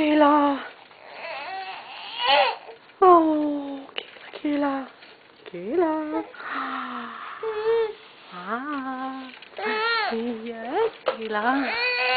Kayla. Oh, Kayla, Kayla. Kayla. Ah. Yes, Kayla.